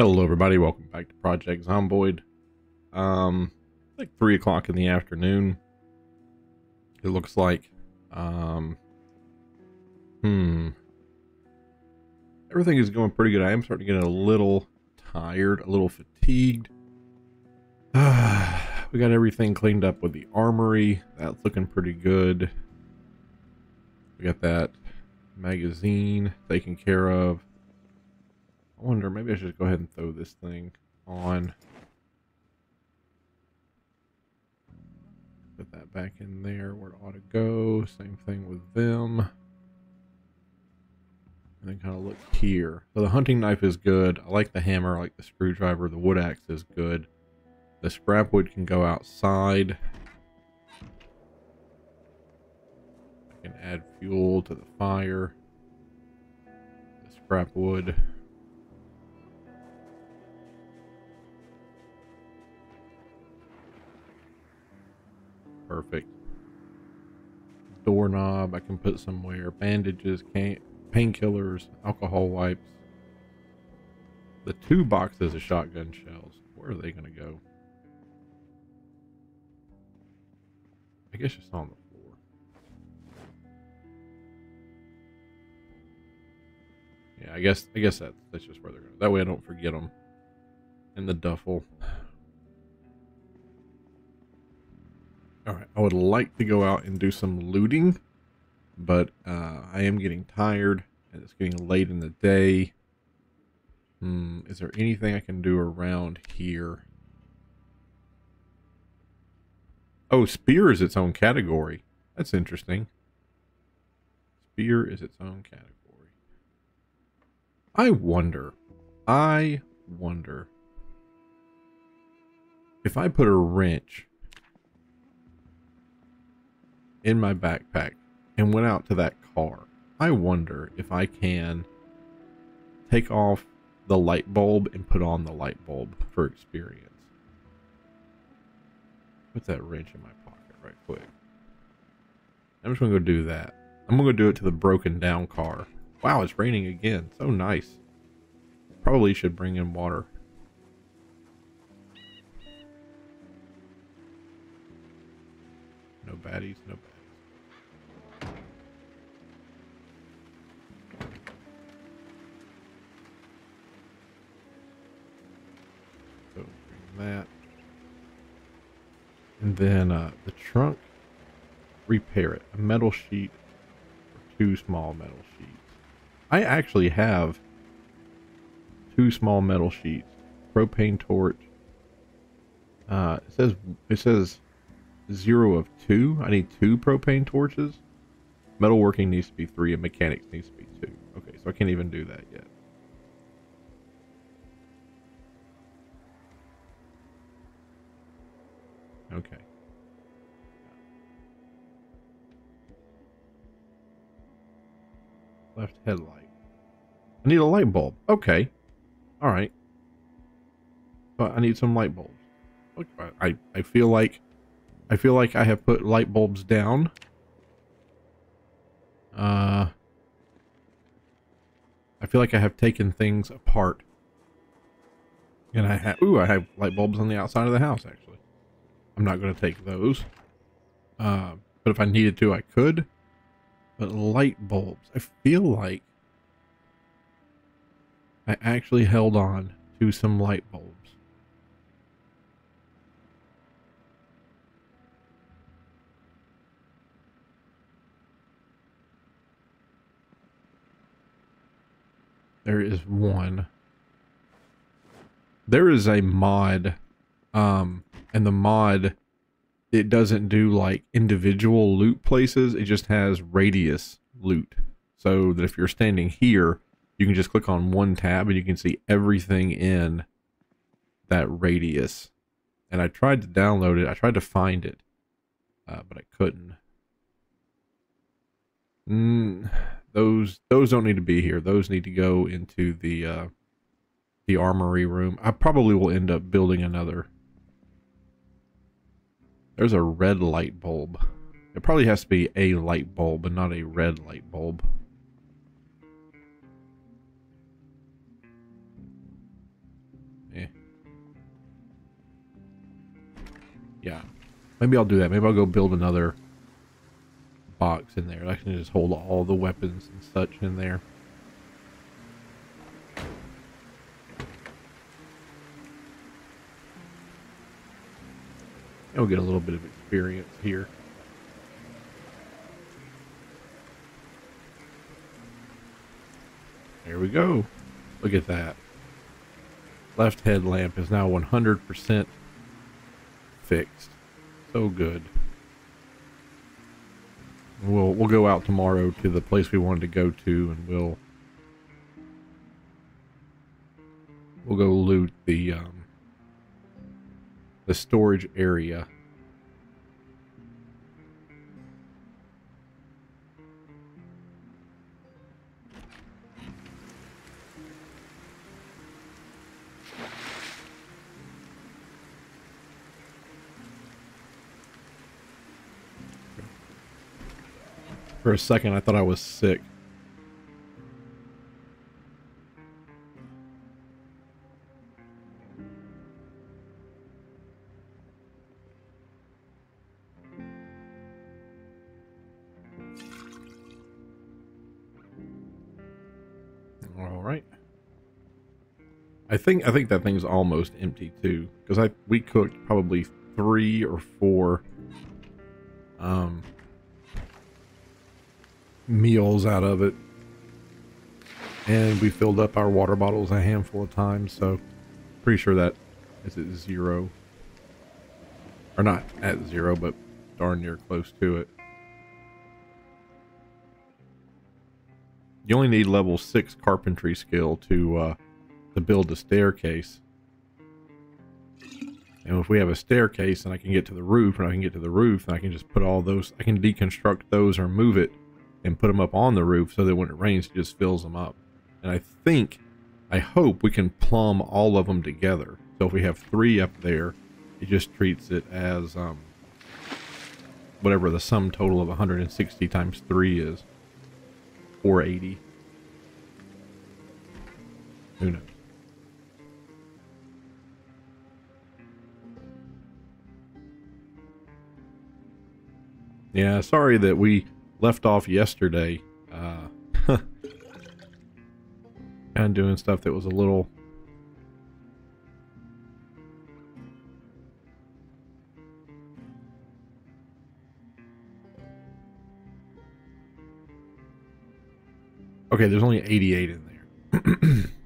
Hello, everybody. Welcome back to Project Zomboid. Um, like three o'clock in the afternoon. It looks like. Um, hmm. Everything is going pretty good. I am starting to get a little tired, a little fatigued. we got everything cleaned up with the armory. That's looking pretty good. We got that magazine taken care of. I wonder, maybe I should go ahead and throw this thing on. Put that back in there where it ought to go. Same thing with them. And then kind of look here. So the hunting knife is good. I like the hammer. I like the screwdriver. The wood axe is good. The scrap wood can go outside. I can add fuel to the fire. The scrap wood. Perfect. Doorknob I can put somewhere. Bandages, painkillers, alcohol wipes. The two boxes of shotgun shells. Where are they going to go? I guess just on the floor. Yeah, I guess I guess that's that's just where they're going. That way I don't forget them And the duffel. All right, I would like to go out and do some looting, but uh, I am getting tired and it's getting late in the day. Hmm, is there anything I can do around here? Oh, spear is its own category. That's interesting. Spear is its own category. I wonder, I wonder if I put a wrench in my backpack and went out to that car. I wonder if I can take off the light bulb and put on the light bulb for experience. Put that wrench in my pocket right quick. I'm just going to go do that. I'm going to do it to the broken down car. Wow, it's raining again. So nice. Probably should bring in water. No baddies, no that. And then uh, the trunk, repair it. A metal sheet or two small metal sheets. I actually have two small metal sheets. Propane torch. Uh, it says it says zero of two. I need two propane torches. Metalworking needs to be three, and mechanics needs to be two. Okay, so I can't even do that yet. Okay. Left headlight. I need a light bulb. Okay. All right. But I need some light bulbs. Look, I I feel like I feel like I have put light bulbs down. Uh I feel like I have taken things apart. And I have ooh, I have light bulbs on the outside of the house actually. I'm not going to take those. Uh, but if I needed to, I could. But light bulbs, I feel like I actually held on to some light bulbs. There is one. There is a mod um and the mod it doesn't do like individual loot places. It just has radius loot. So that if you're standing here you can just click on one tab and you can see everything in that radius. And i tried to download it. I tried to find it uh, but i couldn't. Mm, those those don't need to be here. Those need to go into the uh the armory room. I probably will end up building another there's a red light bulb. It probably has to be a light bulb and not a red light bulb. Eh. Yeah. Maybe I'll do that. Maybe I'll go build another box in there. I can just hold all the weapons and such in there. We'll get a little bit of experience here. There we go. Look at that. Left headlamp is now 100% fixed. So good. We'll we'll go out tomorrow to the place we wanted to go to, and we'll we'll go loot the um, the storage area. For a second, I thought I was sick. Think I think that thing's almost empty too, because I we cooked probably three or four um meals out of it. And we filled up our water bottles a handful of times, so pretty sure that is at zero. Or not at zero, but darn near close to it. You only need level 6 carpentry skill to uh, to build a staircase. And if we have a staircase and I can get to the roof and I can get to the roof and I can just put all those, I can deconstruct those or move it and put them up on the roof so that when it rains, it just fills them up. And I think, I hope we can plumb all of them together. So if we have three up there, it just treats it as um, whatever the sum total of 160 times 3 is. 480. Who knows? Yeah, sorry that we left off yesterday. Uh, and doing stuff that was a little Okay, there's only 88 in there.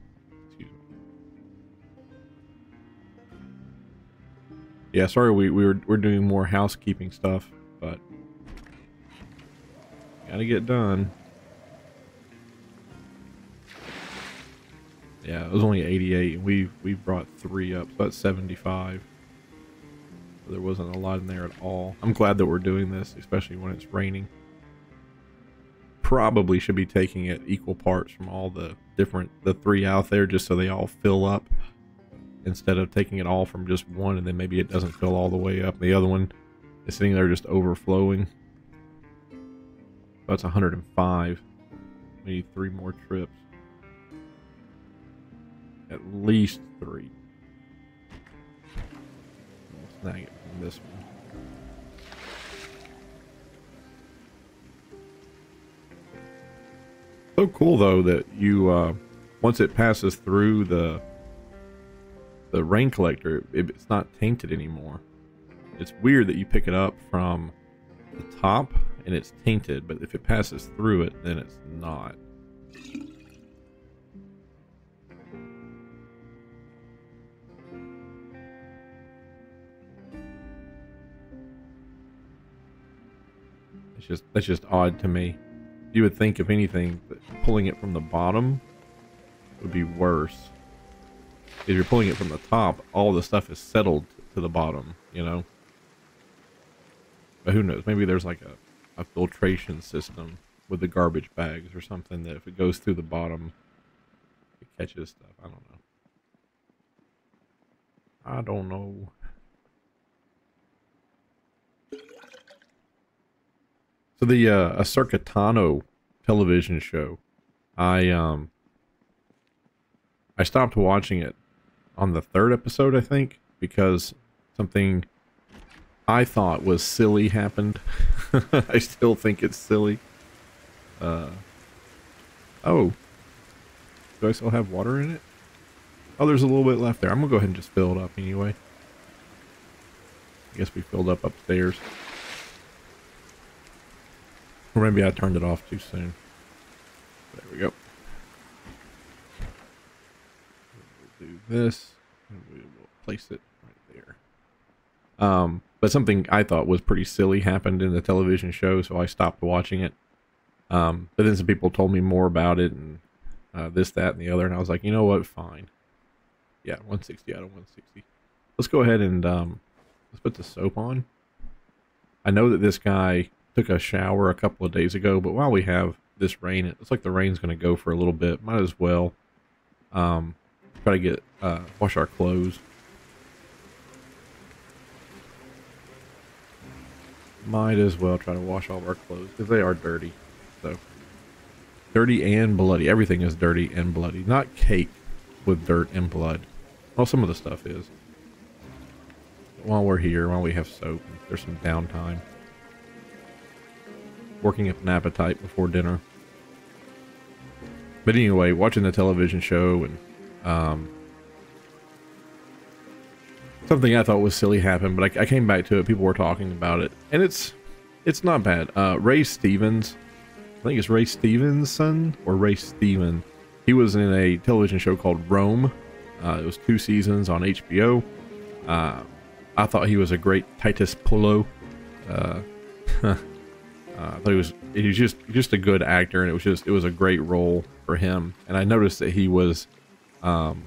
Yeah, sorry we, we were we're doing more housekeeping stuff, Gotta get done. Yeah, it was only 88. We we brought three up, that's 75. So there wasn't a lot in there at all. I'm glad that we're doing this, especially when it's raining. Probably should be taking it equal parts from all the different, the three out there, just so they all fill up. Instead of taking it all from just one, and then maybe it doesn't fill all the way up. The other one is sitting there just overflowing. That's 105. We need three more trips. At least three. It from this one. So cool though that you uh, once it passes through the the rain collector, it, it's not tainted anymore. It's weird that you pick it up from the top and it's tainted, but if it passes through it, then it's not. It's just that's just odd to me. You would think, if anything, pulling it from the bottom would be worse. If you're pulling it from the top, all the stuff is settled to the bottom, you know? But who knows? Maybe there's like a a filtration system with the garbage bags or something that if it goes through the bottom, it catches stuff. I don't know. I don't know. So the uh, Ahsoka Tano television show, I um I stopped watching it on the third episode, I think, because something I thought was silly happened. I still think it's silly. Uh, oh. Do I still have water in it? Oh, there's a little bit left there. I'm going to go ahead and just fill it up anyway. I guess we filled up upstairs. Or maybe I turned it off too soon. There we go. We'll do this, and we will place it right there. Um, but something I thought was pretty silly happened in the television show, so I stopped watching it. Um, but then some people told me more about it and uh, this, that, and the other, and I was like, you know what, fine. Yeah, 160 out of 160. Let's go ahead and um, let's put the soap on. I know that this guy took a shower a couple of days ago, but while we have this rain, it looks like the rain's going to go for a little bit. Might as well um, try to get uh, wash our clothes. Might as well try to wash all of our clothes because they are dirty. So dirty and bloody. Everything is dirty and bloody. Not cake with dirt and blood. Well, some of the stuff is. But while we're here, while we have soap, there's some downtime working up an appetite before dinner. But anyway, watching the television show and um, something I thought was silly happened, but I, I, came back to it. People were talking about it, and it's it's not bad. Uh, Ray Stevens, I think it's Ray Stevenson or Ray Steven. He was in a television show called Rome. Uh, it was two seasons on HBO. Uh, I thought he was a great Titus Pullo. Uh, Uh, I thought he was he was just just a good actor, and it was just it was a great role for him. And I noticed that he was, um,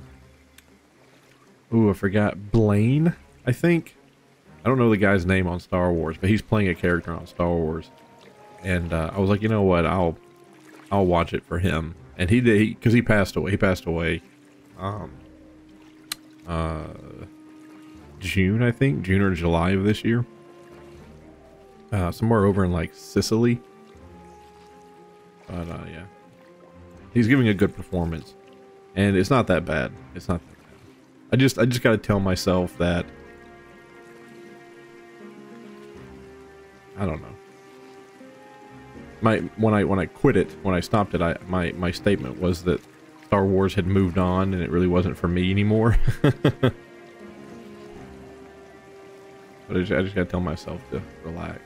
ooh, I forgot Blaine. I think I don't know the guy's name on Star Wars, but he's playing a character on Star Wars. And uh, I was like, you know what, I'll I'll watch it for him. And he did because he, he, passed away. He passed away, um, uh, June I think June or July of this year uh, somewhere over in like Sicily. But uh, yeah, he's giving a good performance, and it's not that bad. It's not. I just I just got to tell myself that I don't know. My when I when I quit it when I stopped it, I my my statement was that Star Wars had moved on and it really wasn't for me anymore. but I just, I just gotta tell myself to relax.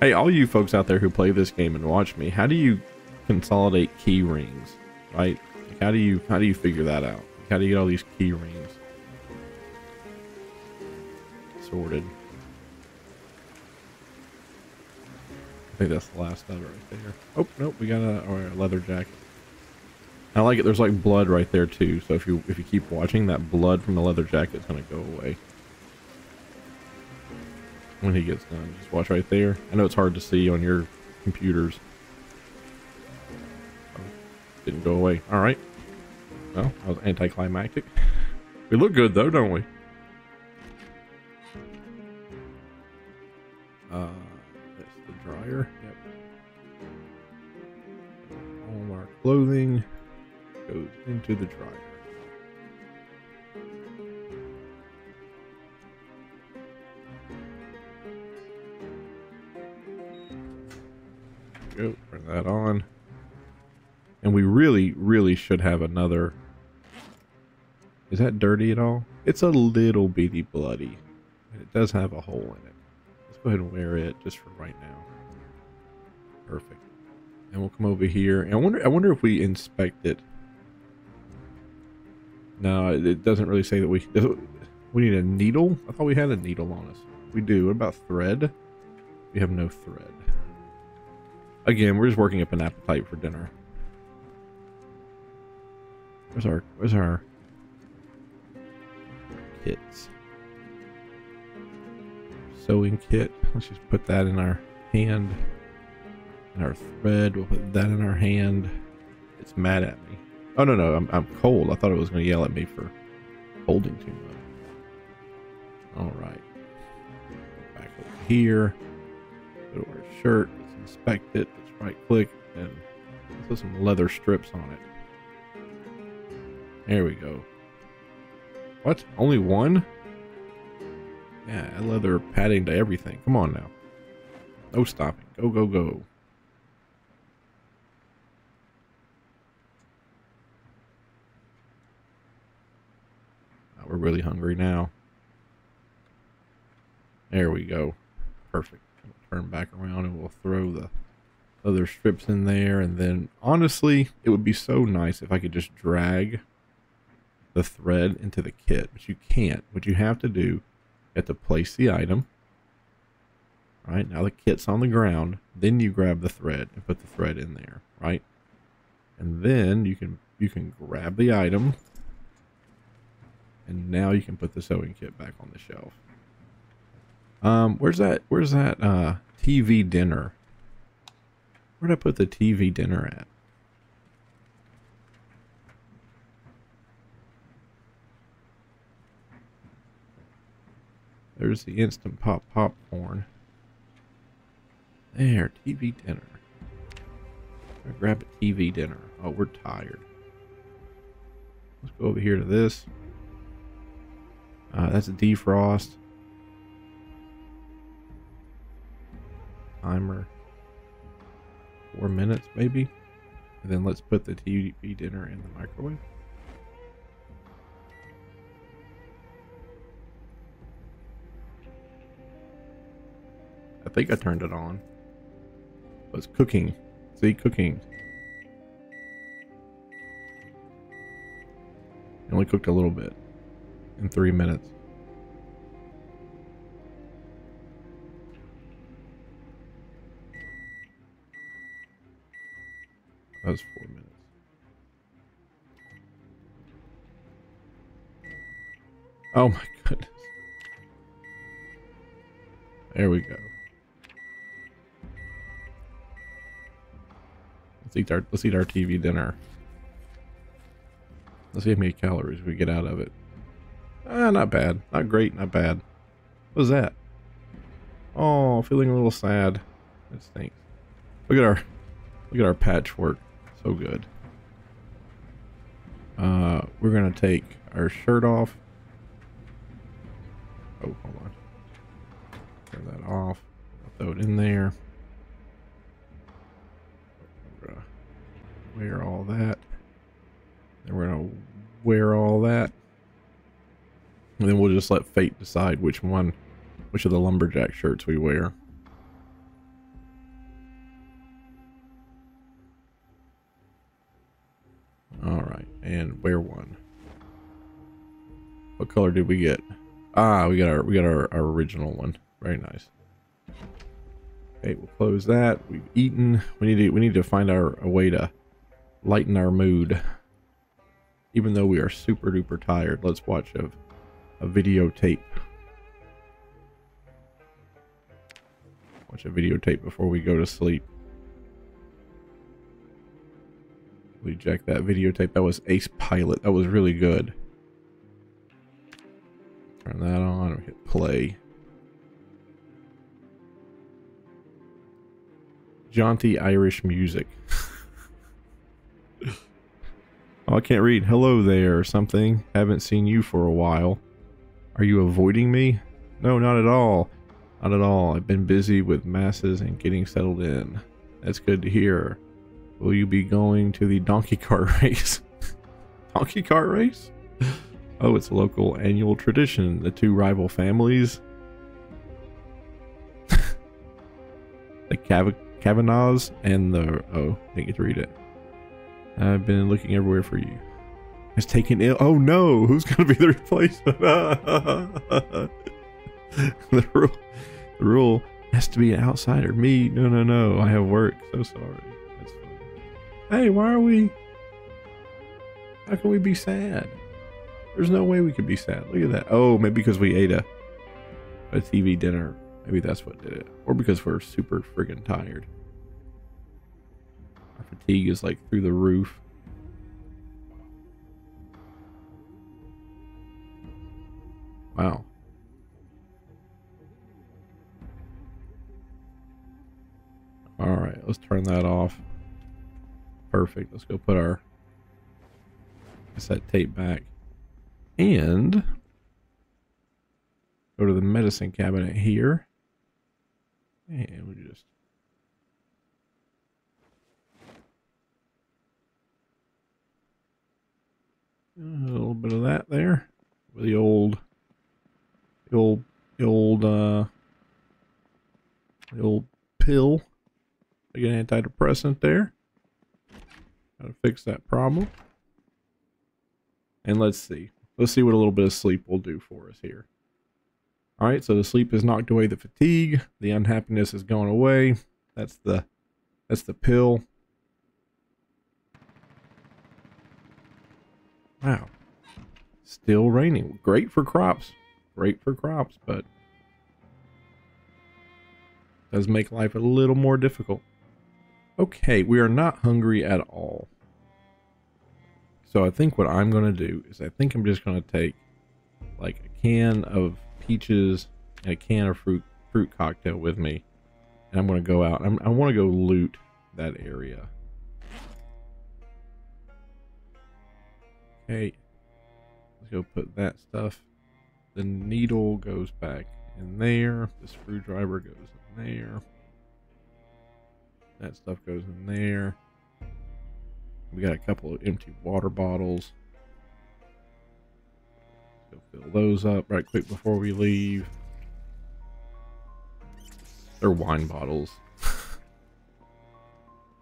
Hey, all you folks out there who play this game and watch me, how do you consolidate key rings, right? How do you how do you figure that out? How do you get all these key rings sorted? I think that's the last it right there. Oh nope, we got a, oh, a leather jacket. I like it. There's like blood right there too. So if you if you keep watching, that blood from the leather jacket is gonna go away when he gets done. Just watch right there. I know it's hard to see on your computers. Oh, didn't go away. All right. Well, that was anticlimactic. We look good though, don't we? Uh, that's the dryer. Yep. All our clothing goes into the dryer. go. Turn that on. And we really, really should have another. Is that dirty at all? It's a little bitty bloody. And it does have a hole in it. Let's go ahead and wear it just for right now. Perfect. And we'll come over here. And I wonder I wonder if we inspect it. No, it doesn't really say that we we need a needle. I thought we had a needle on us. We do. What about thread? We have no thread. Again, we're just working up an appetite for dinner. Where's our where's our kits? Sewing kit. Let's just put that in our hand. And our thread, we'll put that in our hand. It's mad at me. Oh no no, I'm I'm cold. I thought it was gonna yell at me for holding too much. Alright. Back over here. Go to our shirt Let's inspect it. Let's right click and put some leather strips on it. There we go. What? Only one? Yeah, leather padding to everything. Come on now. No stopping. Go, go, go. Oh, we're really hungry now. There we go. Perfect. We'll turn back around and we'll throw the other strips in there. And then, honestly, it would be so nice if I could just drag the thread into the kit. But you can't. What you have to do, you have to place the item. Right, now the kit's on the ground. Then you grab the thread and put the thread in there, right? And then you can you can grab the item. And now you can put the sewing kit back on the shelf. Um, where's that where's that uh TV dinner? Where'd I put the TV dinner at? There's the Instant Pop popcorn. There, TV dinner. I grab a TV dinner. Oh, we're tired. Let's go over here to this. Uh, that's a defrost. Timer. Four minutes, maybe. And then let's put the TV dinner in the microwave. I think I turned it on. It was cooking. See, cooking. It only cooked a little bit in three minutes. That was four minutes. Oh my goodness. There we go. Let's eat our let's eat our TV dinner. Let's see how many calories we get out of it. Ah, not bad. Not great, not bad. What was that? Oh, feeling a little sad. It stinks. Look at our look at our patchwork. So good. Uh, we're gonna take our shirt off. Oh, hold on. Turn that off. Throw it in there. Wear all that. Then we're gonna wear all that. And then we'll just let fate decide which one, which of the lumberjack shirts we wear. Alright, and wear one. What color did we get? Ah, we got our we got our, our original one. Very nice. Okay, we'll close that. We've eaten. We need to we need to find our a way to lighten our mood. Even though we are super duper tired, let's watch a, a videotape. Watch a videotape before we go to sleep. We check that videotape. That was Ace Pilot. That was really good. Turn that on. Hit play. Jaunty Irish music. Oh, I can't read. Hello there or something. Haven't seen you for a while. Are you avoiding me? No, not at all. Not at all. I've been busy with masses and getting settled in. That's good to hear. Will you be going to the donkey cart race? donkey cart race? Oh, it's a local annual tradition. The two rival families. the Cav Kavanaghs and the... Oh, I didn't get to read it. I've been looking everywhere for you. It's taken ill. Oh no, who's going to be the replacement? the rule, the rule has to be an outsider. Me, no, no, no. I have work. So sorry. That's. Hey, why are we? How can we be sad? There's no way we could be sad. Look at that. Oh, maybe because we ate a a TV dinner. Maybe that's what did it. Or because we're super friggin' tired. Fatigue is like through the roof. Wow. All right, let's turn that off. Perfect. Let's go put our that tape back. And go to the medicine cabinet here. And we just a little bit of that there. With the old the old the old uh the old pill. Like an antidepressant there. Gotta fix that problem. And let's see. Let's see what a little bit of sleep will do for us here. Alright, so the sleep has knocked away the fatigue. The unhappiness has gone away. That's the that's the pill. Wow. Still raining. Great for crops. Great for crops, but does make life a little more difficult. Okay, we are not hungry at all. So I think what I'm going to do is I think I'm just going to take like a can of peaches and a can of fruit fruit cocktail with me. And I'm going to go out. I'm, I want to go loot that area. Okay. Let's go put that stuff. The needle goes back in there. The screwdriver goes in there. That stuff goes in there. We got a couple of empty water bottles. Go fill those up right quick before we leave. They're wine bottles.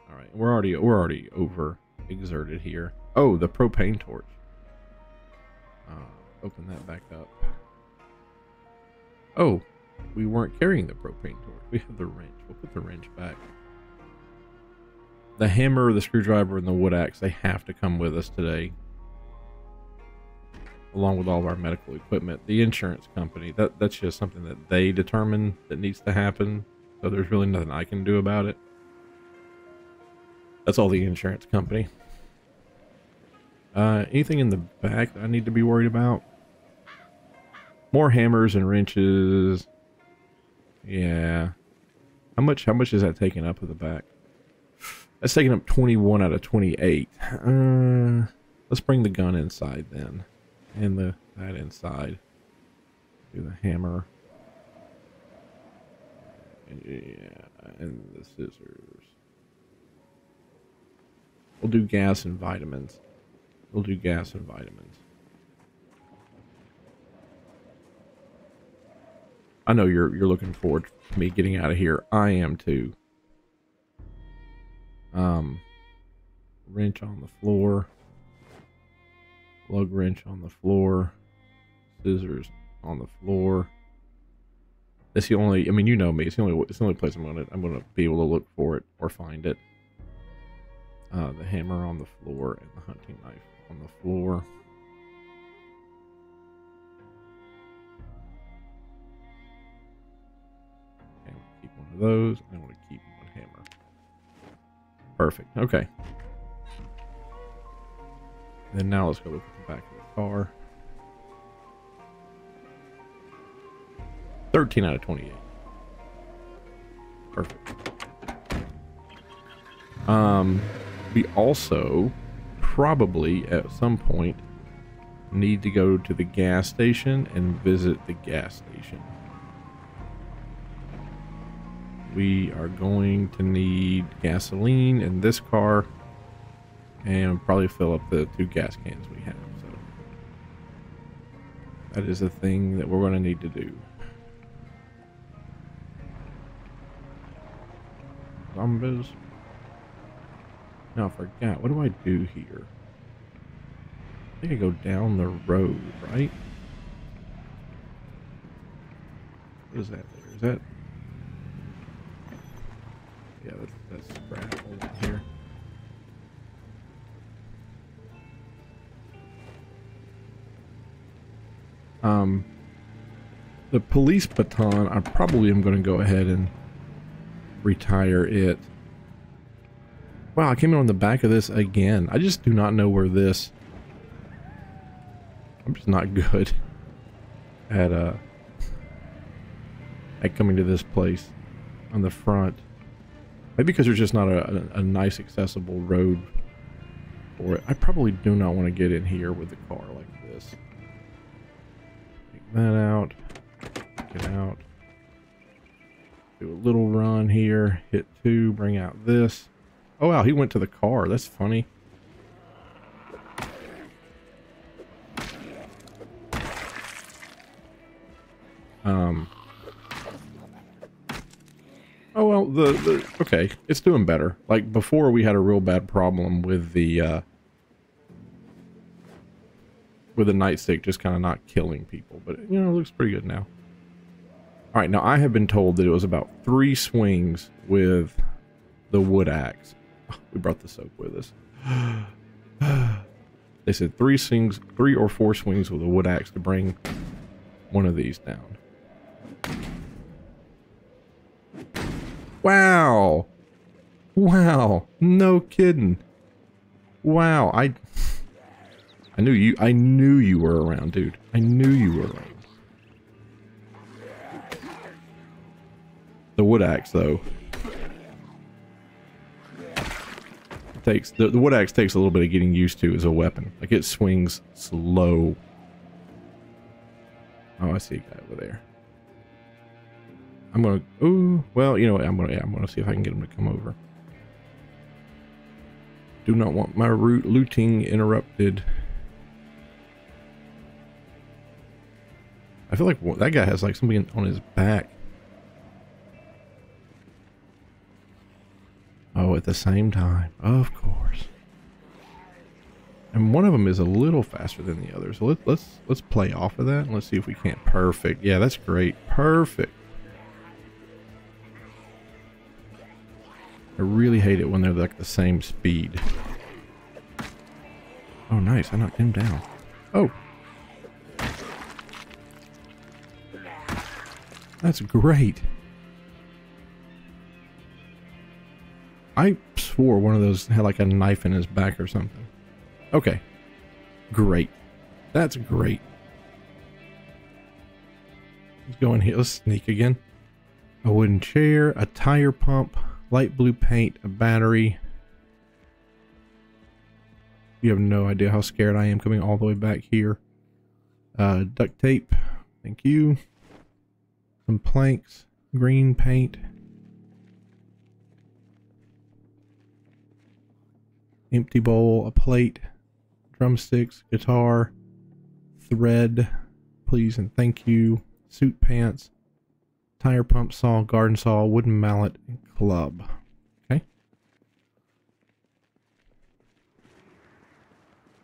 All right, we're already we're already over exerted here. Oh, the propane torch. Uh, open that back up. Oh, we weren't carrying the propane torch. We have the wrench. We'll put the wrench back the hammer, the screwdriver, and the wood axe, they have to come with us today. Along with all of our medical equipment. The insurance company, that, that's just something that they determine that needs to happen. So there's really nothing I can do about it. That's all the insurance company. Uh, anything in the back that I need to be worried about? More hammers and wrenches. Yeah. How much, how much is that taking up of the back? That's taking up 21 out of 28. Uh, let's bring the gun inside then. And the that inside. Do the hammer. Yeah, and the scissors. We'll do gas and vitamins. We'll do gas and vitamins. I know you're you're looking forward to me getting out of here. I am too. Um, wrench on the floor. Lug wrench on the floor. Scissors on the floor. That's the only. I mean, you know me. It's the only. It's the only place I'm gonna. I'm gonna be able to look for it or find it. Uh, the hammer on the floor and the hunting knife on the floor. Okay, keep one of those. I want to keep one hammer. Perfect. Okay. And then now let's go look at the back of the car. 13 out of 28. Perfect. Um, we also probably at some point need to go to the gas station and visit the gas station we are going to need gasoline in this car and probably fill up the two gas cans we have. So that is a thing that we're going to need to do. Zombies. Now I forgot. What do I do here? I think I go down the road, right? What is that there? Is that yeah, that's, that's gravel here. Um, the police baton, I probably am going to go ahead and retire it. Wow, I came in on the back of this again. I just do not know where this... I'm just not good at, uh, at coming to this place on the front. Maybe because there's just not a, a, a nice accessible road for it. I probably do not want to get in here with the car like this. Take that out. Get out. Do a little run here. Hit two. Bring out this. Oh, wow. He went to the car. That's funny. Um. Oh well, the, the okay, it's doing better. Like before, we had a real bad problem with the uh, with the nightstick just kind of not killing people, but you know, it looks pretty good now. All right, now I have been told that it was about three swings with the wood axe. we brought the soap with us. they said three swings, three or four swings with a wood axe to bring one of these down. Wow. Wow. No kidding. Wow. I I knew you I knew you were around, dude. I knew you were around. The wood axe though. Takes the, the wood axe takes a little bit of getting used to as a weapon. Like it swings slow. Oh, I see a guy over there. I'm gonna. Ooh, well, you know what? I'm gonna. Yeah, I'm gonna see if I can get him to come over. Do not want my root looting interrupted. I feel like that guy has like something on his back. Oh, at the same time, of course. And one of them is a little faster than the other. So let, let's let's play off of that and let's see if we can't. Perfect. Yeah, that's great. Perfect. I really hate it when they're like the same speed. Oh, nice. I knocked him down. Oh. That's great. I swore one of those had like a knife in his back or something. Okay. Great. That's great. Let's go in here. Let's sneak again. A wooden chair, a tire pump, light blue paint, a battery. You have no idea how scared I am coming all the way back here. Uh, duct tape. Thank you. Some planks. Green paint. Empty bowl. A plate. Drumsticks. Guitar. Thread. Please and thank you. Suit pants tire pump saw, garden saw, wooden mallet, and club. Okay.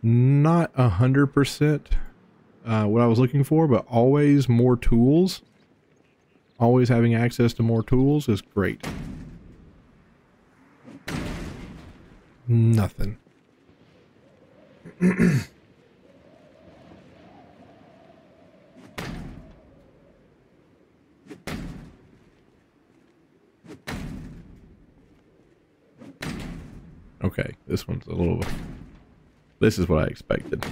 Not a hundred percent uh, what I was looking for, but always more tools. Always having access to more tools is great. Nothing. Okay, this one's a little... This is what I expected.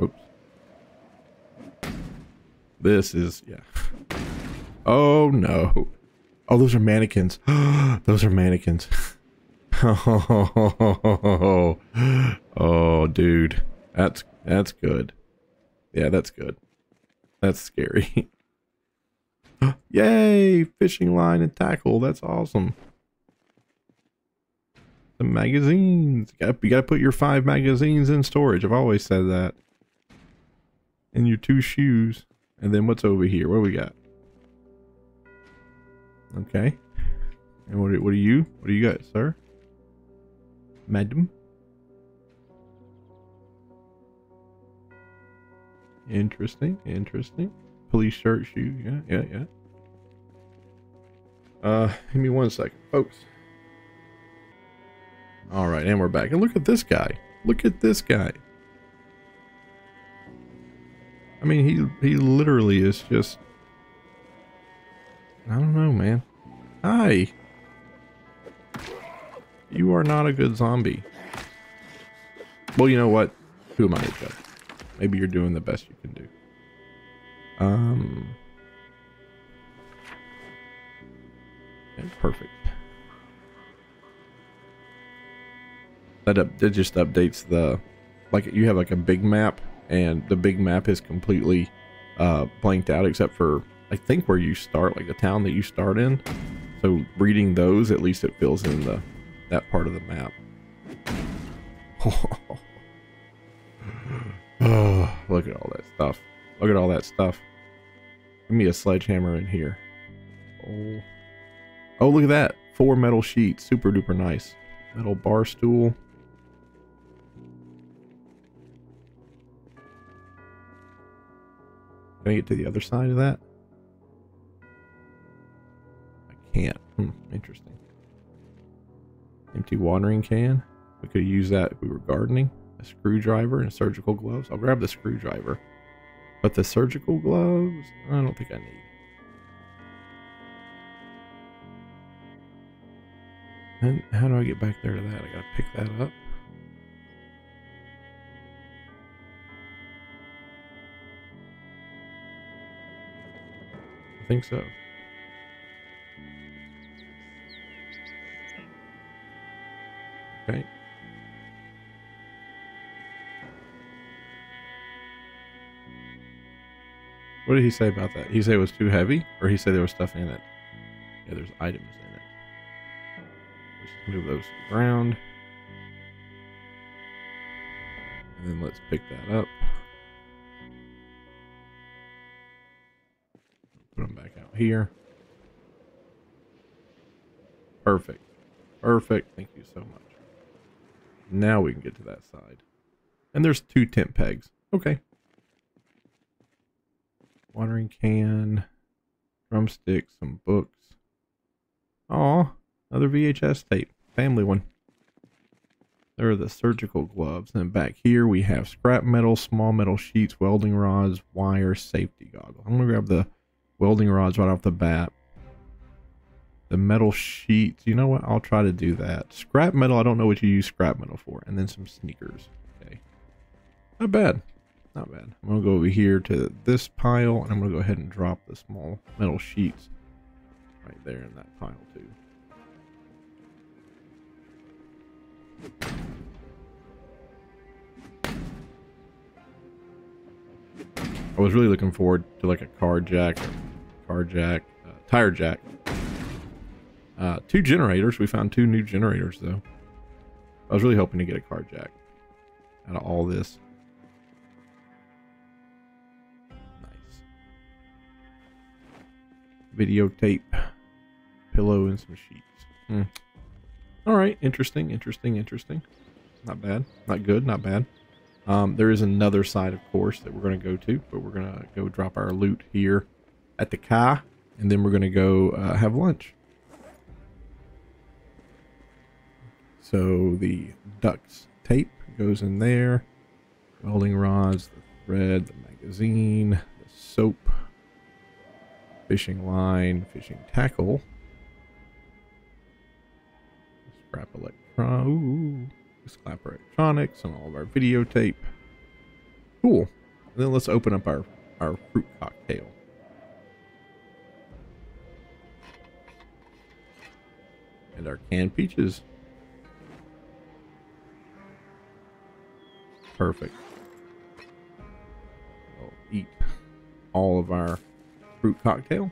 Oops. This is... Yeah. Oh, no. Oh, those are mannequins. those are mannequins. oh, oh, dude. That's, that's good. Yeah, that's good. That's scary. Yay! Fishing line and tackle. That's awesome. The magazines. You gotta, you gotta put your five magazines in storage. I've always said that. And your two shoes. And then what's over here? What do we got? Okay. And what, what are you? What do you got, sir? Madam? Interesting, interesting. Police shirt, shoe. Yeah, yeah, yeah. Uh, give me one second, folks. All right, and we're back. And look at this guy. Look at this guy. I mean, he he literally is just. I don't know, man. Hi! You are not a good zombie. Well, you know what? Who am I to judge? Maybe you're doing the best you can do. Um... Yeah, perfect. That up, that just updates the, like you have like a big map, and the big map is completely uh, blanked out except for I think where you start, like the town that you start in. So reading those, at least it fills in the that part of the map. oh, look at all that stuff. Look at all that stuff. Give me a sledgehammer in here. Oh. Oh, look at that. Four metal sheets. Super duper nice. Metal bar stool. Can I get to the other side of that? Can't. Hmm, interesting. Empty watering can. We could use that if we were gardening. A screwdriver and surgical gloves. I'll grab the screwdriver. But the surgical gloves, I don't think I need. And how do I get back there to that? I gotta pick that up. I think so. Okay. What did he say about that? He said it was too heavy, or he said there was stuff in it? Yeah, there's items in it. Let's just move those to the ground. And then let's pick that up. Put them back out here. Perfect. Perfect. Thank you so much. Now we can get to that side. And there's two tent pegs. Okay. Watering can, drumstick, some books. Aw, another VHS tape. Family one. There are the surgical gloves. And back here we have scrap metal, small metal sheets, welding rods, wire, safety goggles. I'm going to grab the welding rods right off the bat. The metal sheets. You know what? I'll try to do that. Scrap metal. I don't know what you use scrap metal for. And then some sneakers. Okay. Not bad. Not bad. I'm going to go over here to this pile. And I'm going to go ahead and drop the small metal sheets right there in that pile too. I was really looking forward to like a car jack, car jack, uh, tire jack. Uh, two generators. We found two new generators though. I was really hoping to get a car jack out of all this. Nice. Videotape, pillow, and some sheets. Hmm. All right, interesting, interesting, interesting. Not bad, not good, not bad. Um, there is another side, of course, that we're going to go to, but we're going to go drop our loot here at the car, and then we're going to go uh, have lunch. So the duct tape goes in there, welding rods, the thread, the magazine, the soap, fishing line, fishing tackle, scrap electron, scrap electronics, and all of our videotape. Cool. And then let's open up our, our fruit cocktail. And our canned peaches. Perfect. We'll eat all of our fruit cocktail.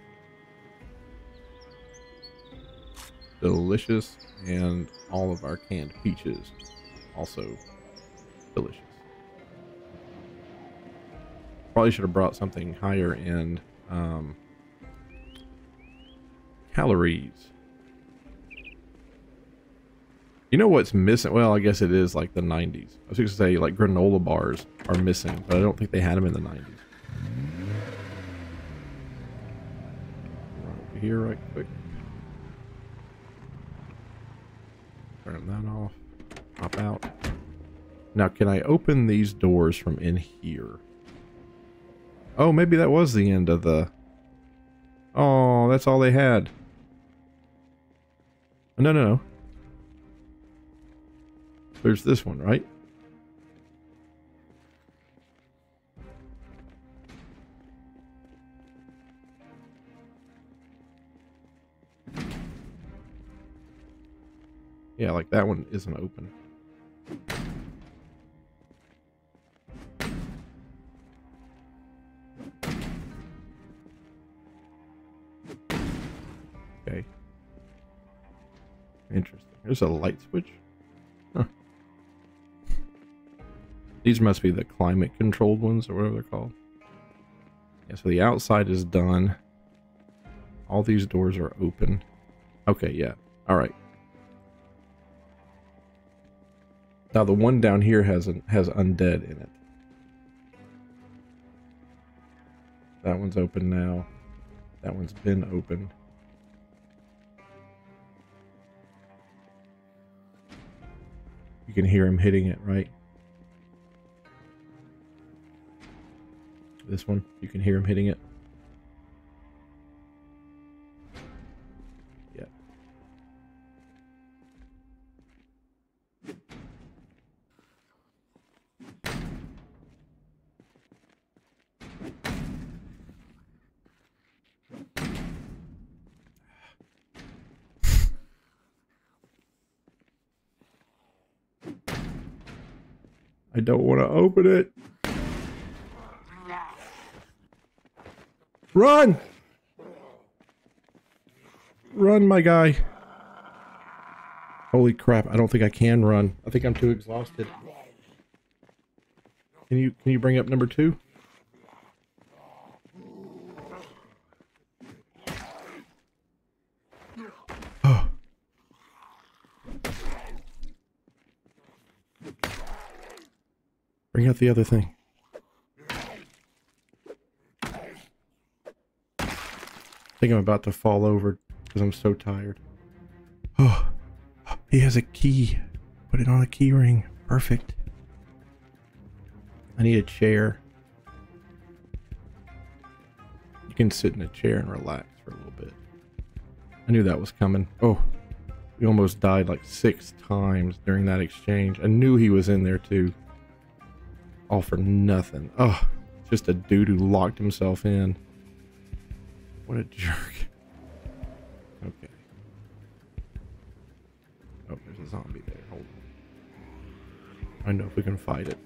Delicious. And all of our canned peaches. Also delicious. Probably should have brought something higher in um, calories. You know what's missing? Well, I guess it is like the 90s. I was going to say like granola bars are missing, but I don't think they had them in the 90s. Run over here right quick. Turn that off. Hop out. Now, can I open these doors from in here? Oh, maybe that was the end of the... Oh, that's all they had. No, no, no. There's this one, right? Yeah, like that one isn't open. Okay. Interesting. There's a light switch. These must be the climate controlled ones or whatever they're called. Yeah, so the outside is done. All these doors are open. Okay, yeah. All right. Now the one down here has an, has undead in it. That one's open now. That one's been open. You can hear him hitting it, right? This one, you can hear him hitting it. I don't want to open it. Run! Run, my guy. Holy crap, I don't think I can run. I think I'm too exhausted. Can you can you bring up number two? Bring out the other thing. Think I'm about to fall over because I'm so tired. Oh, he has a key. Put it on a key ring. Perfect. I need a chair. You can sit in a chair and relax for a little bit. I knew that was coming. Oh, we almost died like six times during that exchange. I knew he was in there too. All for nothing. Oh, just a dude who locked himself in. What a jerk. Okay. Oh, there's a zombie there. Hold on. I know if we can fight it.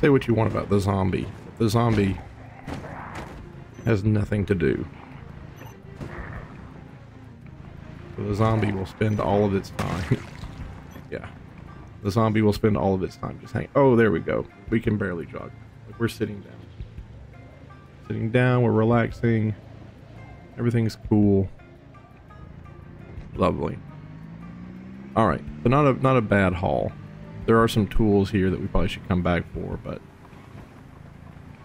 Say what you want about the zombie. The zombie has nothing to do. So the zombie will spend all of its time. yeah. The zombie will spend all of its time just hanging. Oh, there we go. We can barely jog. Like we're sitting down. Sitting down, we're relaxing. Everything's cool. Lovely. Alright, so not a not a bad haul. There are some tools here that we probably should come back for, but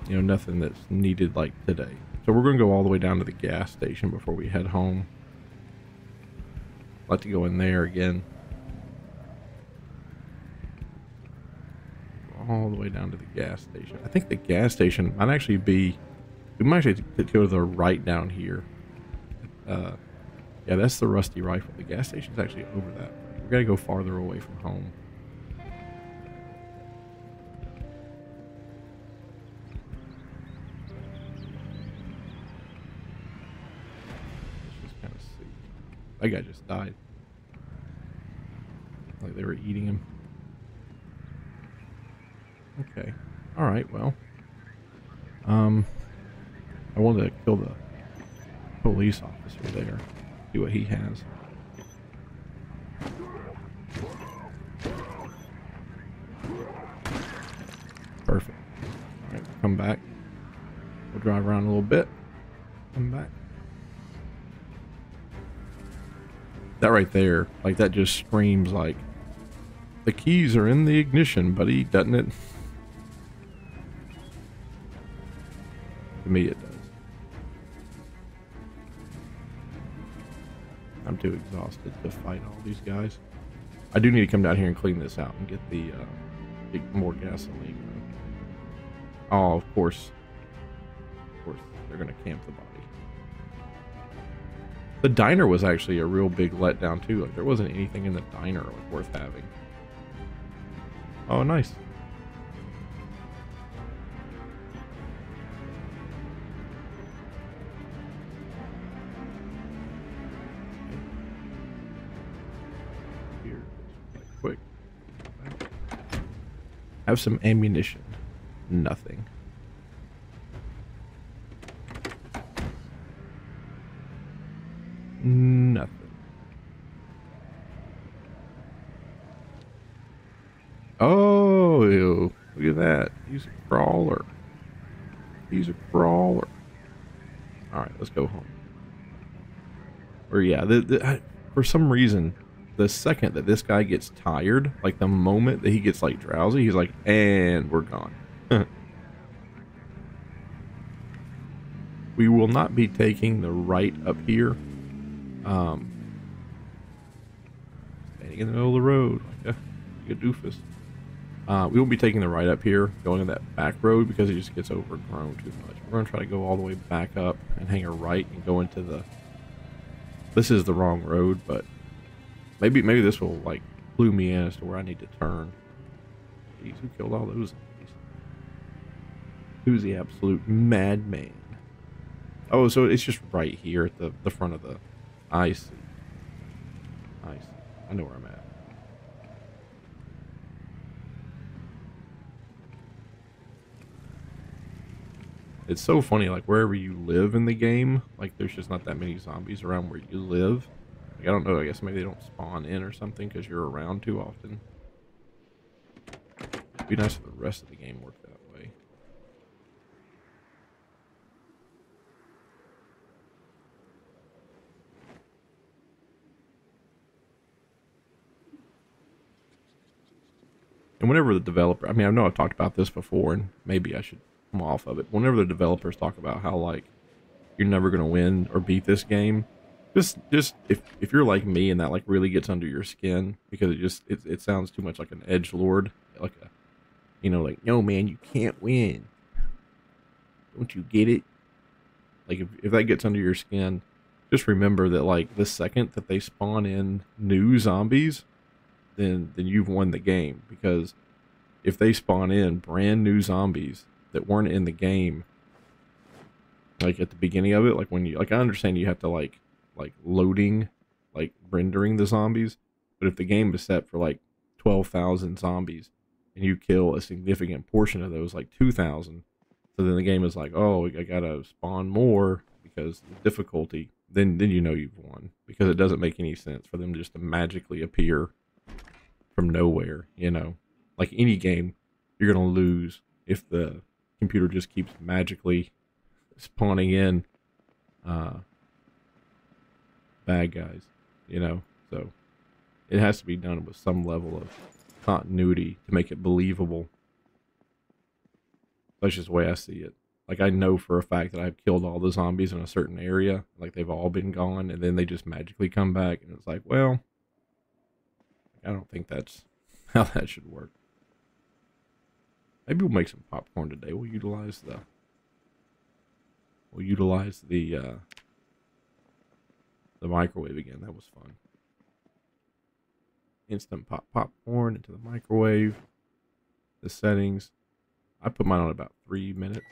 you know, nothing that's needed like today. So we're going to go all the way down to the gas station before we head home. I'd like to go in there again. All the way down to the gas station. I think the gas station might actually be... We might actually go to the right down here. Uh, yeah, that's the rusty rifle. The gas station's actually over that. We gotta go farther away from home. That guy just died. Like they were eating him. Okay. Alright, well. Um, I wanted to kill the police officer there. See what he has. Perfect. Alright, come back. We'll drive around a little bit. Come back. That right there, like that just screams like the keys are in the ignition, buddy, doesn't it? to me it does. I'm too exhausted to fight all these guys. I do need to come down here and clean this out and get the uh, get more gasoline. Oh, of course. Of course, they're gonna camp the body. The diner was actually a real big letdown too. Like there wasn't anything in the diner like worth having. Oh, nice. Have some ammunition. Nothing. He's a crawler. He's a crawler. All right, let's go home. Or yeah, the, the, for some reason, the second that this guy gets tired, like the moment that he gets like drowsy, he's like, and we're gone. we will not be taking the right up here. Um, standing in the middle of the road like a, like a doofus. Uh, we won't be taking the right up here, going on that back road because it just gets overgrown too much. We're going to try to go all the way back up and hang a right and go into the... This is the wrong road, but maybe maybe this will like clue me in as to where I need to turn. Jeez, who killed all those? Who's the absolute madman? Oh, so it's just right here at the, the front of the... I see. I see. I know where I'm at. It's so funny, like wherever you live in the game, like there's just not that many zombies around where you live. Like, I don't know, I guess maybe they don't spawn in or something because you're around too often. It'd be nice if the rest of the game worked that way. And whenever the developer, I mean, I know I've talked about this before, and maybe I should come off of it. Whenever the developers talk about how like you're never to win or beat this game, just just if if you're like me and that like really gets under your skin because it just it, it sounds too much like an edge lord, like a you know like no man you can't win. Don't you get it? Like if if that gets under your skin, just remember that like the second that they spawn in new zombies, then then you've won the game because if they spawn in brand new zombies that weren't in the game like at the beginning of it like when you like i understand you have to like like loading like rendering the zombies but if the game is set for like 12,000 zombies and you kill a significant portion of those like 2,000 so then the game is like oh i gotta spawn more because the difficulty then then you know you've won because it doesn't make any sense for them just to magically appear from nowhere you know? Like any game you're gonna lose if the computer just keeps magically spawning in uh, bad guys, you know. So it has to be done with some level of continuity to make it believable. That's just the way I see it. Like I know for a fact that I've killed all the zombies in a certain area, like they've all been gone, and then they just magically come back, and it's like, well, I don't think that's how that should work. Maybe we'll make some popcorn today. We'll utilize the we'll utilize the uh, the microwave again. That was fun. Instant pop popcorn into the microwave. The settings. I put mine on about three minutes.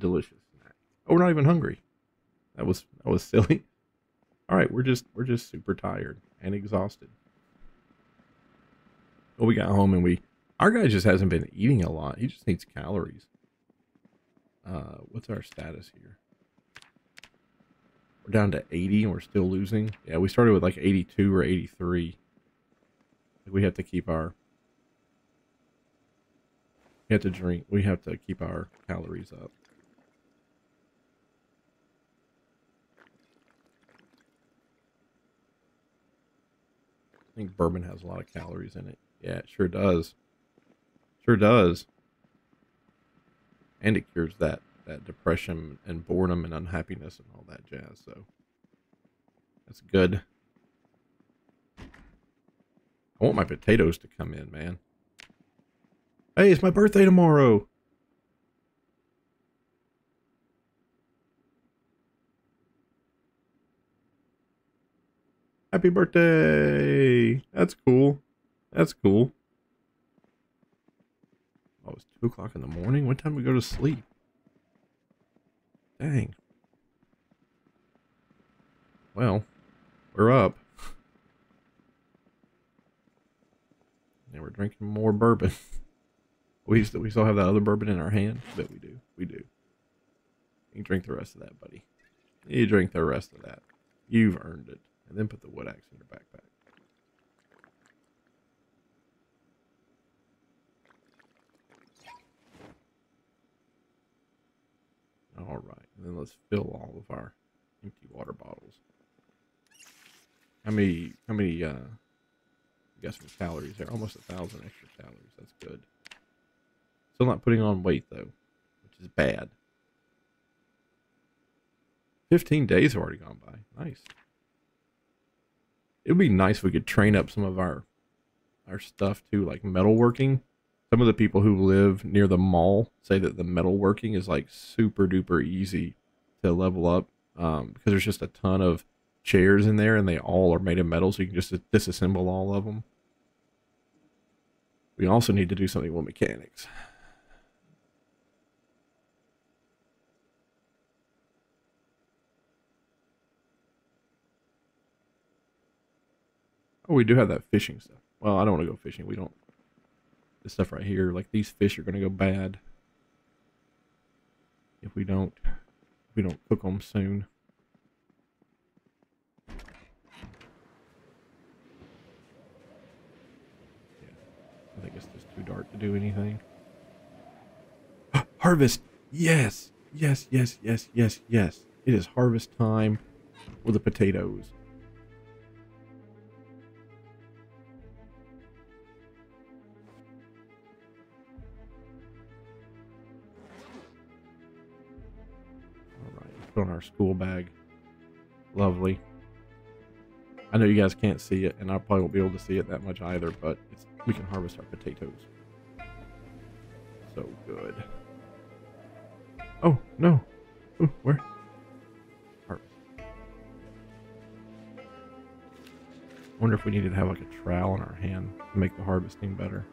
Delicious snack. Oh, we're not even hungry. That was that was silly. All right, we're just we're just super tired and exhausted. Well, we got home and we our guy just hasn't been eating a lot. He just needs calories. Uh, what's our status here? We're down to 80 and we're still losing. Yeah, we started with like 82 or 83. We have to keep our we have to drink. We have to keep our calories up. Think bourbon has a lot of calories in it. Yeah, it sure does. Sure does. And it cures that that depression and boredom and unhappiness and all that jazz. So that's good. I want my potatoes to come in, man. Hey, it's my birthday tomorrow. Happy birthday! That's cool. That's cool. Oh, it's 2 o'clock in the morning? What time we go to sleep? Dang. Well, we're up. And we're drinking more bourbon. we still, we still have that other bourbon in our hand? But we do. We do. You drink the rest of that, buddy. You drink the rest of that. You've earned it. And then put the wood axe in your backpack. All right. And then let's fill all of our empty water bottles. How many, how many, uh, guess some calories there. Almost a thousand extra calories. That's good. Still not putting on weight though, which is bad. 15 days have already gone by. Nice. It would be nice if we could train up some of our our stuff too, like metalworking. Some of the people who live near the mall say that the metalworking is like super duper easy to level up um, because there's just a ton of chairs in there and they all are made of metal, so you can just disassemble all of them. We also need to do something with mechanics. Oh, we do have that fishing stuff. Well, I don't want to go fishing. We don't. This stuff right here, like these fish are going to go bad if we don't if we don't cook them soon. Yeah, I think it's just too dark to do anything. harvest! Yes! Yes, yes, yes, yes, yes. It is harvest time for the potatoes. Put on our school bag. Lovely. I know you guys can't see it, and I probably won't be able to see it that much either, but we can harvest our potatoes. So good. Oh, no. Ooh, where? Harvest. wonder if we needed to have like a trowel in our hand to make the harvesting better.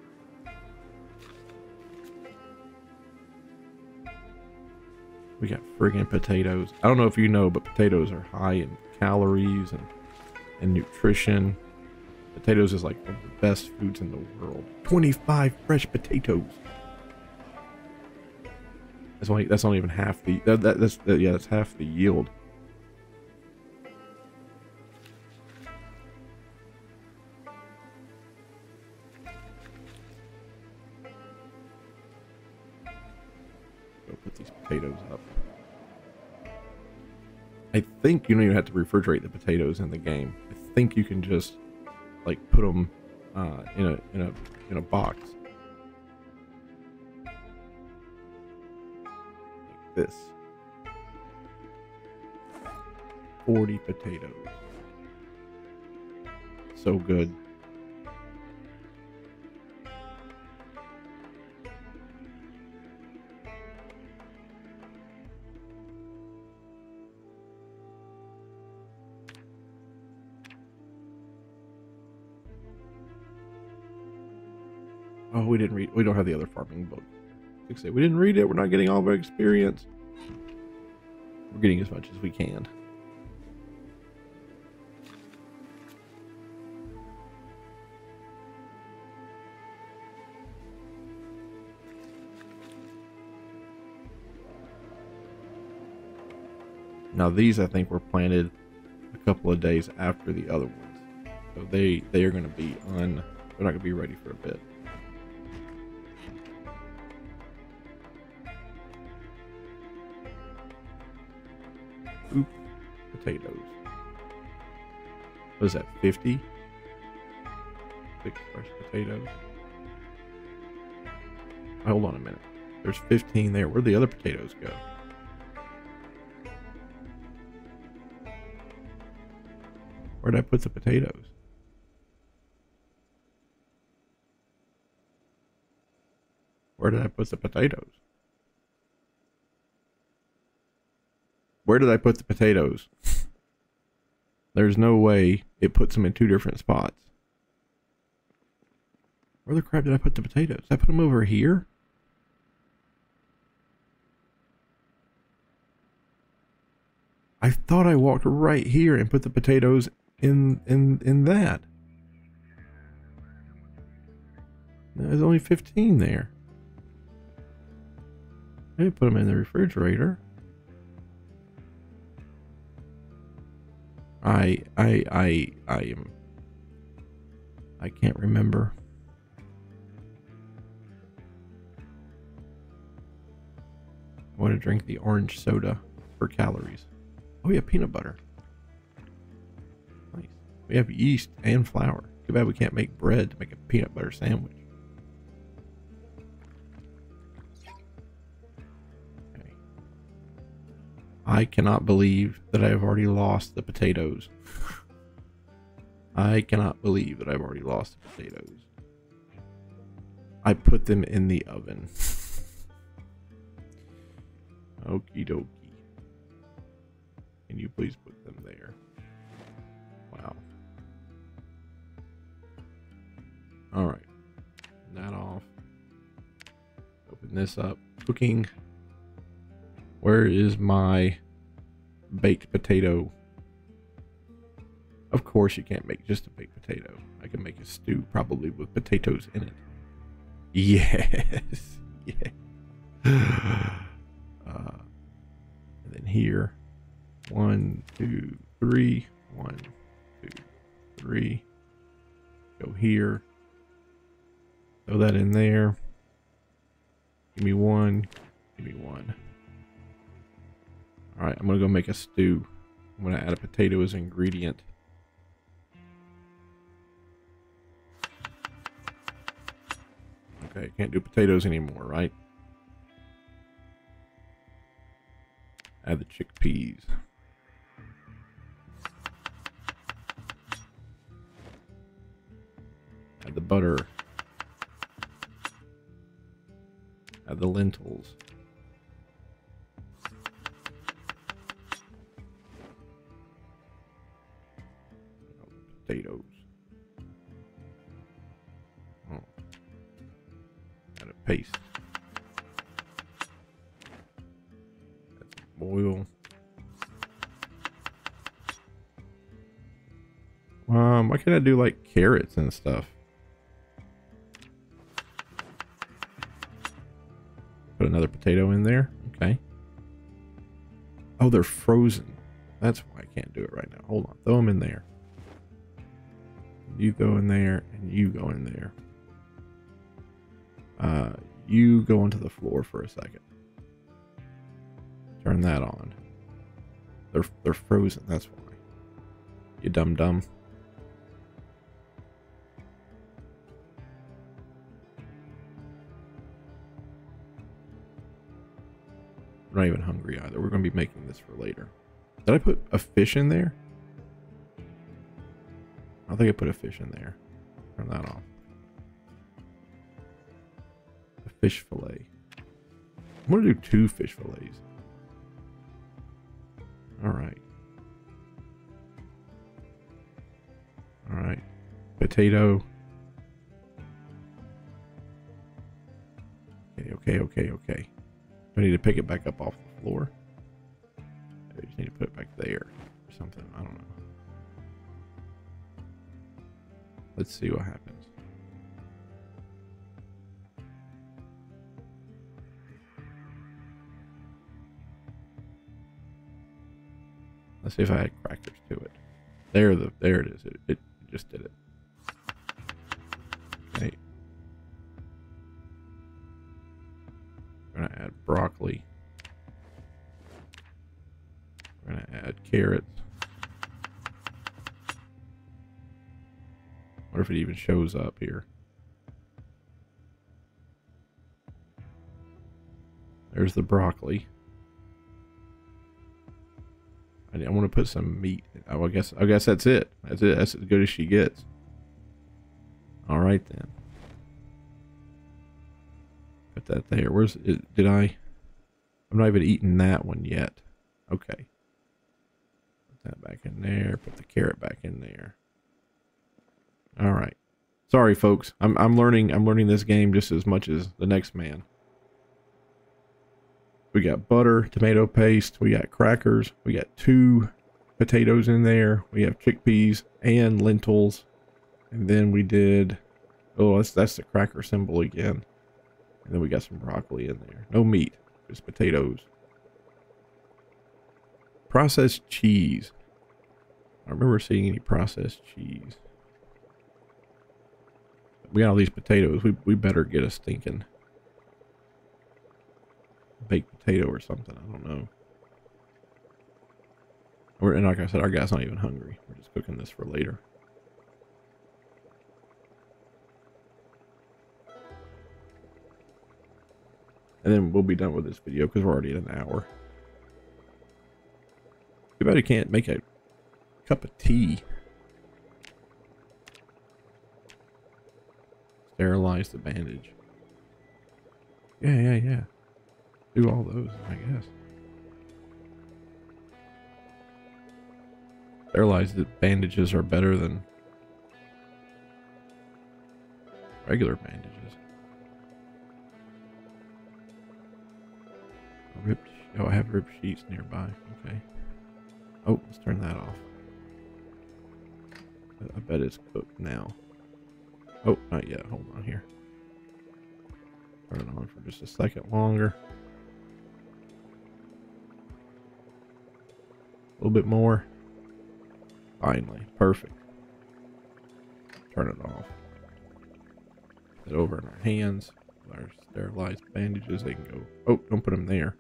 We got friggin' potatoes. I don't know if you know, but potatoes are high in calories and, and nutrition. Potatoes is like one of the best foods in the world. 25 fresh potatoes. That's only that's not even half the that, that that's that, yeah that's half the yield. Think you don't even have to refrigerate the potatoes in the game. I think you can just like put them uh, in a in a in a box like this. Forty potatoes. So good. We didn't read. We don't have the other farming book. We didn't read it. We're not getting all of our experience. We're getting as much as we can. Now these, I think, were planted a couple of days after the other ones, so they they are going to be on They're not going to be ready for a bit. Potatoes. What is that, 50? Six fresh potatoes. Hold on a minute. There's 15 there. Where'd the other potatoes go? Where'd I put the potatoes? Where did I put the potatoes? Where did I put the potatoes? There's no way it puts them in two different spots. Where the crap did I put the potatoes? Did I put them over here? I thought I walked right here and put the potatoes in in in that. There's only 15 there. I put them in the refrigerator. I I I I am I can't remember. I want to drink the orange soda for calories. Oh yeah, peanut butter. Nice. We have yeast and flour. Too bad we can't make bread to make a peanut butter sandwich. I cannot believe that I have already lost the potatoes. I cannot believe that I've already lost the potatoes. I put them in the oven. Okie dokie. Can you please put them there? Wow. Alright. That off. Open this up. Cooking. Where is my baked potato? Of course you can't make just a baked potato. I can make a stew probably with potatoes in it. Yes. Yeah. Uh, and then here, one, two, three, one, two, three. Go here. Throw that in there. Give me one. Give me one. All right, I'm gonna go make a stew. I'm gonna add a potato as an ingredient. Okay, can't do potatoes anymore, right? Add the chickpeas. Add the butter. Add the lentils. Potatoes. Oh. Add a paste. boil. Um, why can't I do like carrots and stuff? Put another potato in there. Okay. Oh, they're frozen. That's why I can't do it right now. Hold on. Throw them in there. You go in there and you go in there. Uh, you go into the floor for a second. Turn that on. They're they're frozen. That's why. You dumb dumb. I'm not even hungry either. We're gonna be making this for later. Did I put a fish in there? I think I put a fish in there. Turn that off. A fish fillet. I'm gonna do two fish fillets. All right. All right. Potato. Okay, okay, okay, okay. I need to pick it back up off the floor? I just need to put it back there or something. I don't know. Let's see what happens. Let's see if I add crackers to it. There, the there it is. It, it just did it. Okay. We're gonna add broccoli. We're gonna add carrots. If it even shows up here. There's the broccoli. I, want to put some meat. Oh, I guess I guess that's it. That's it. That's as good as she gets. All right then. Put that there. Where's it? Did I? I'm not even eating that one yet. Okay. Put that back in there. Put the carrot back in there. All right. Sorry, folks. I'm I'm learning I'm learning this game just as much as the next man. We got butter, tomato paste. We got crackers. We got two potatoes in there. We have chickpeas and lentils. And then we did, oh, that's, that's the cracker symbol again. And then we got some broccoli in there. No meat, just potatoes. Processed cheese. I remember seeing any processed cheese. We got all these potatoes. We, we better get a stinking baked potato or something. I don't know. We're, and like I said, our guy's not even hungry. We're just cooking this for later. And then we'll be done with this video because we're already at an hour. Bad I can't make a cup of tea. Sterilize the bandage. Yeah, yeah, yeah. Do all those, I guess. Sterilize the bandages are better than regular bandages. Ripped. Oh, I have ripped sheets nearby. Okay. Oh, let's turn that off. I bet it's cooked now. Oh, not yet. Hold on here. Turn it on for just a second longer. A little bit more. Finally. Perfect. Turn it off. It over in our hands. Our sterilized bandages, they can go. Oh, don't put them there.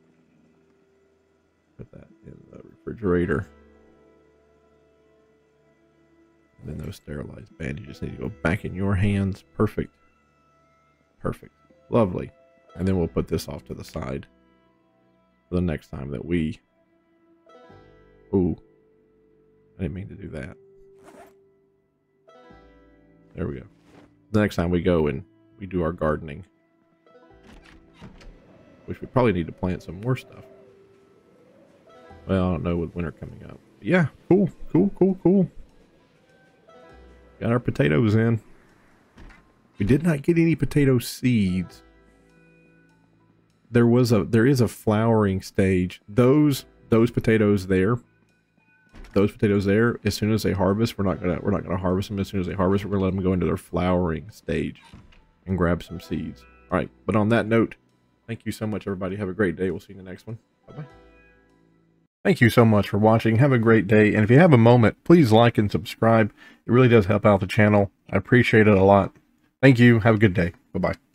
Put that in the refrigerator. And then those sterilized bandages need to go back in your hands. Perfect. Perfect. Lovely. And then we'll put this off to the side for the next time that we... Ooh. I didn't mean to do that. There we go. The next time we go and we do our gardening. Which we probably need to plant some more stuff. Well, I don't know with winter coming up. But yeah, cool, cool, cool, cool. Got our potatoes in. We did not get any potato seeds. There was a there is a flowering stage. Those those potatoes there those potatoes there, as soon as they harvest, we're not gonna we're not gonna harvest them as soon as they harvest. We're gonna let them go into their flowering stage and grab some seeds. All right, but on that note, thank you so much, everybody. Have a great day. We'll see you in the next one. Bye bye. Thank you so much for watching. Have a great day. And if you have a moment, please like and subscribe. It really does help out the channel. I appreciate it a lot. Thank you. Have a good day. Bye bye.